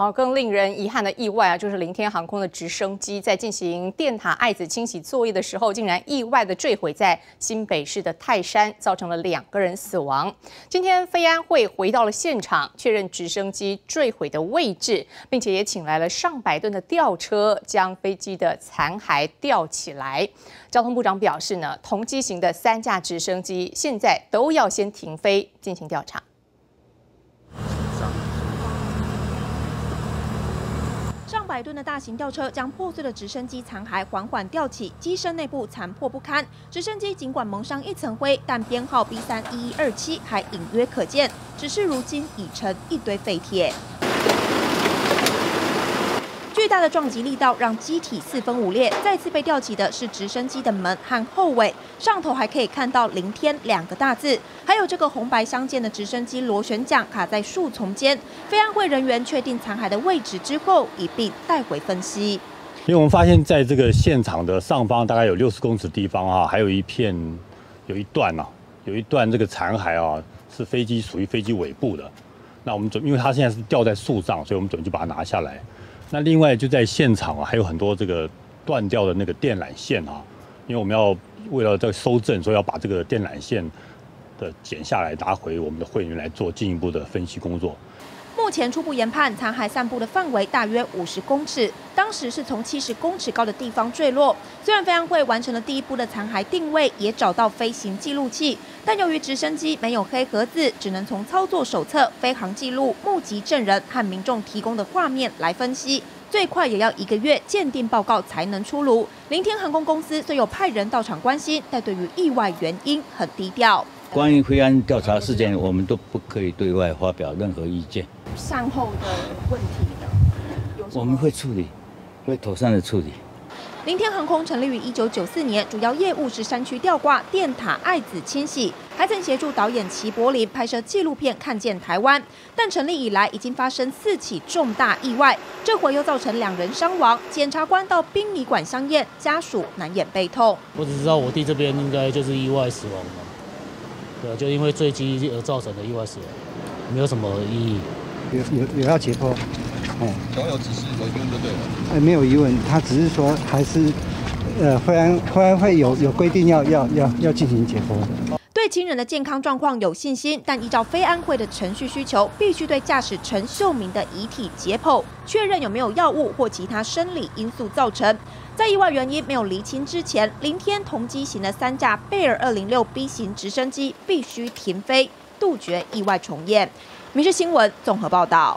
好，更令人遗憾的意外啊，就是凌天航空的直升机在进行电塔爱子清洗作业的时候，竟然意外的坠毁在新北市的泰山，造成了两个人死亡。今天飞安会回到了现场，确认直升机坠毁的位置，并且也请来了上百吨的吊车，将飞机的残骸吊起来。交通部长表示呢，同机型的三架直升机现在都要先停飞进行调查。上百吨的大型吊车将破碎的直升机残骸缓缓吊起，机身内部残破不堪。直升机尽管蒙上一层灰，但编号 B 三一一二七还隐约可见，只是如今已成一堆废铁。巨大的撞击力道让机体四分五裂，再次被吊起的是直升机的门和后尾，上头还可以看到“凌天”两个大字，还有这个红白相间的直升机螺旋桨卡在树丛间。飞安会人员确定残骸的位置之后，一并带回分析。因为我们发现，在这个现场的上方大概有六十公尺地方啊，还有一片有一段啊，有一段这个残骸啊，是飞机属于飞机尾部的。那我们准，因为它现在是吊在树上，所以我们准备就把它拿下来。那另外就在现场啊，还有很多这个断掉的那个电缆线啊，因为我们要为了在收证，所以要把这个电缆线的剪下来拿回我们的会员来做进一步的分析工作。目前初步研判，残骸散布的范围大约五十公尺，当时是从七十公尺高的地方坠落。虽然飞安会完成了第一步的残骸定位，也找到飞行记录器，但由于直升机没有黑盒子，只能从操作手册、飞行记录、目击证人和民众提供的画面来分析，最快也要一个月鉴定报告才能出炉。凌天航空公司虽有派人到场关心，但对于意外原因很低调。关于飞安调查事件，我们都不可以对外发表任何意见。善后的问题呢？我们会处理，会妥善的处理。凌天航空成立于一九九四年，主要业务是山区吊挂电塔爱子迁徙，还曾协助导演齐柏林拍摄纪录片《看见台湾》。但成立以来，已经发生四起重大意外，这回又造成两人伤亡。检察官到殡仪馆相验，家属难掩悲痛。我只知道我弟这边应该就是意外死亡嘛。对，就因为坠机而造成的意外死亡，没有什么意义。有有有要解剖，哎，总有指示有疑问就对了。哎，没有疑问，他只是说还是，呃，会安会安会有有规定要要要要进行解剖。对亲人的健康状况有信心，但依照非安会的程序需求，必须对驾驶陈秀明的遗体解剖，确认有没有药物或其他生理因素造成。在意外原因没有厘清之前，凌天同机型的三架贝尔二零六 B 型直升机必须停飞，杜绝意外重演。民事新闻综合报道。